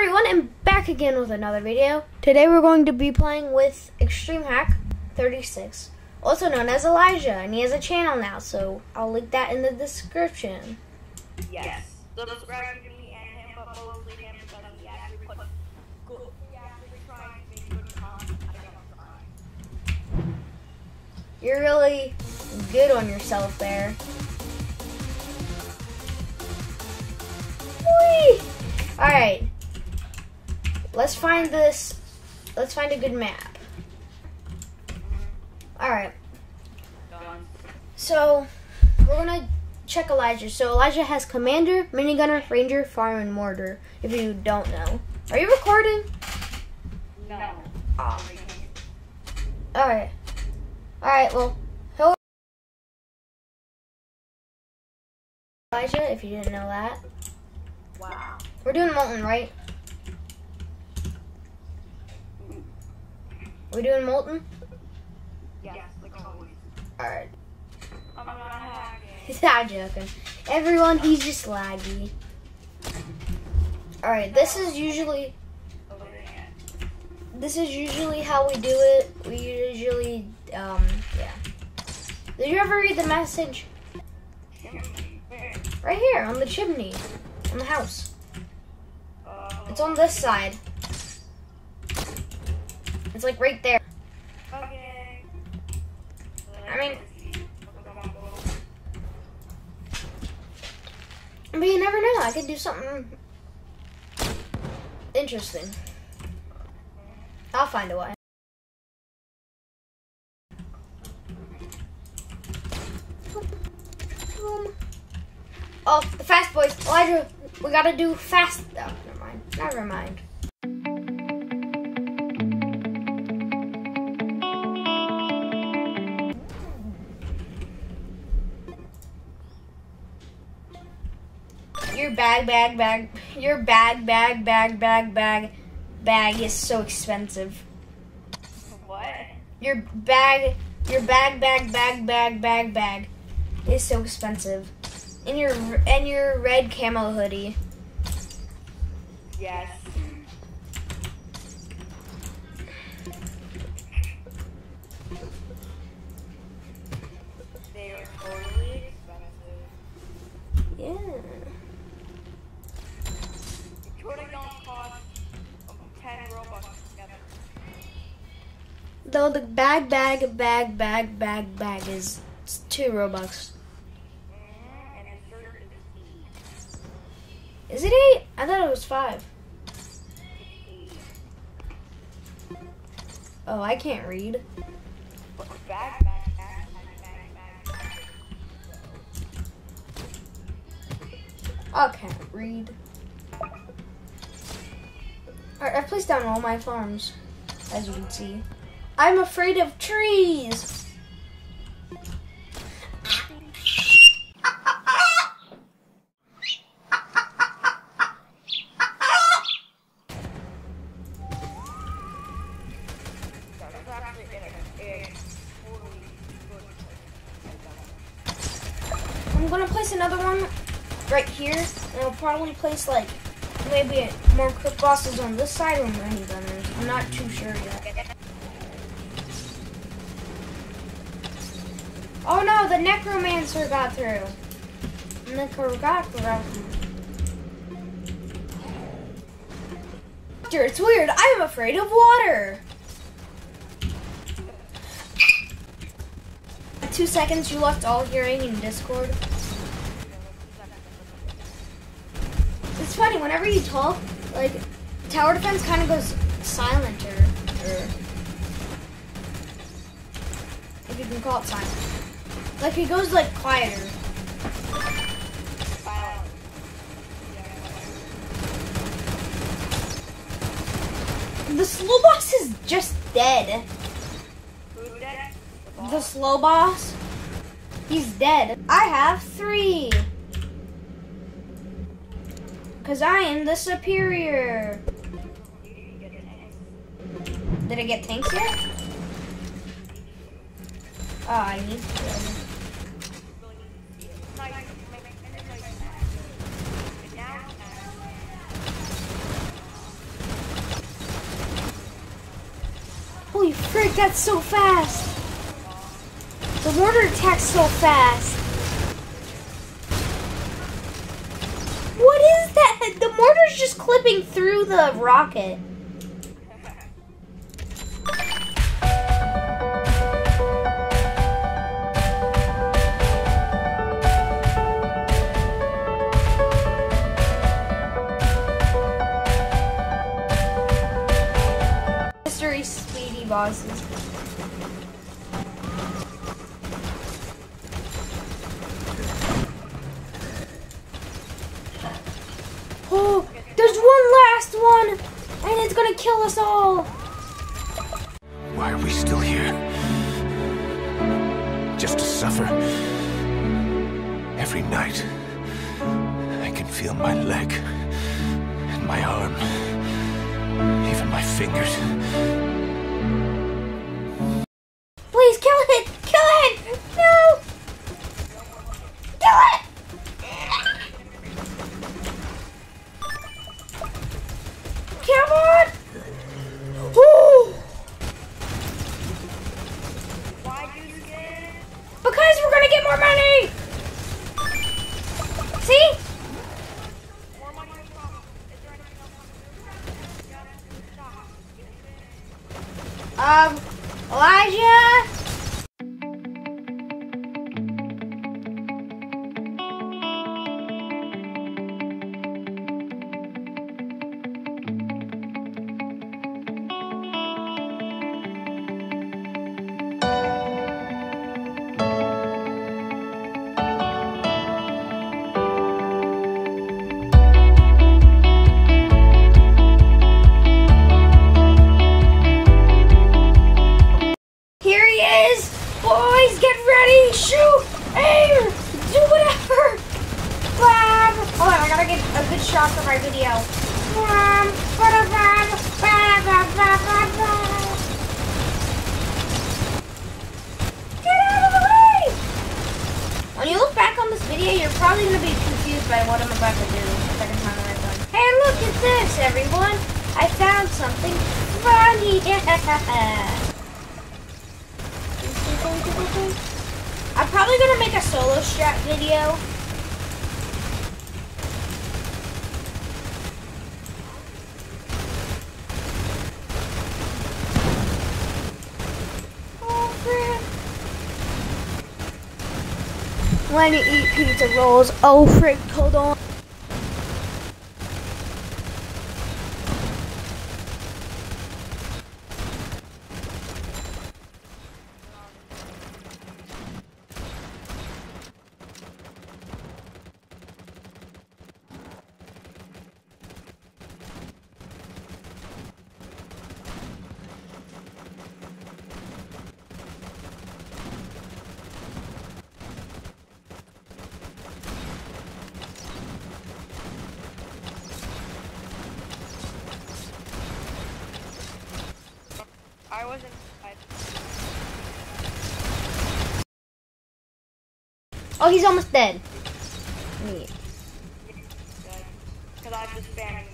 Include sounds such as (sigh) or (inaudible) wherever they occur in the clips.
everyone, and back again with another video. Today we're going to be playing with Extreme Hack 36, also known as Elijah, and he has a channel now, so I'll link that in the description. Yes. Subscribe to me and him, but mostly him because he actually put good. He actually trying to make good content. I don't try. You're really good on yourself there. Whee! Alright. Let's find this. Let's find a good map. Alright. Done. So, we're gonna check Elijah. So, Elijah has Commander, Minigunner, Ranger, Farm, and Mortar, if you don't know. Are you recording? No. Ah. Oh. Alright. Alright, well, hello. Elijah, if you didn't know that. Wow. We're doing Molten, right? We're doing Molten? Yes, like always. Alright. I'm not hacking. He's not joking. Everyone, he's just laggy. Alright, this is usually this is usually how we do it. We usually um yeah. Did you ever read the message? Right here on the chimney. On the house. Uh, It's on this side. It's like right there. okay. I mean- But you never know. I could do something interesting. I'll find a way. Oh, the fast boys. Elijah, we gotta do fast. Oh, never mind. Never mind. Your bag, bag, bag. Your bag, bag, bag, bag, bag, bag is so expensive. What? Your bag, your bag, bag, bag, bag, bag, bag is so expensive. And your and your red camo hoodie. Yes. Though the bag, bag, bag, bag, bag, bag is two robux. Is it eight? I thought it was five. Oh, I can't read. I can't read. Alright, I've placed down all my farms, as you can see. I'm afraid of trees. I'm gonna place another one right here, and I'll probably place like maybe more Crook Bosses on this side or mini gunners. I'm not too sure yet. Oh no, the necromancer got through. Necro got through. It's weird. I'm afraid of water. Two seconds. You lost all hearing in Discord. It's funny, whenever you talk, like, tower defense kind of goes silent, or, or, if you can call it silent. Like, it goes, like, quieter. The slow boss is just dead. The slow boss, he's dead. I have three. Because I am the superior. Did I get tanks yet? Oh, I need to. Really need to see it. Nice. Make- make- make it like that. And now, now. That's so fast. The mortar attacks so fast. What is that? The mortar's just clipping through the rocket. Bosses. Oh, there's one last one, and it's gonna kill us all. Why are we still here? Just to suffer? Every night, I can feel my leg and my arm, even my fingers. Stop. Um, good for my video. Get out of the way! When you look back on this video, you're probably gonna be confused by what I'm about to do. Hey, look at this, everyone! I found something funny! (laughs) I'm probably gonna make a solo strat video. Oh, frick. When you eat pizza rolls, oh frick, hold on. I wasn't. Oh, he's almost dead. Neat. Because I was spamming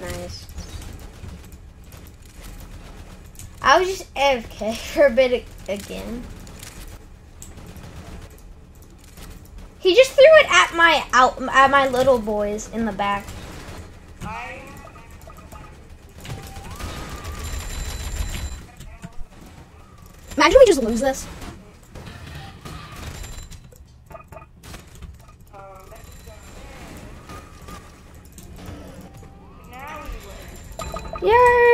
the Nice. I was just AFK (laughs) for a bit again. He just threw it at my out at my little boys in the back. I. Imagine we just lose this. Yay!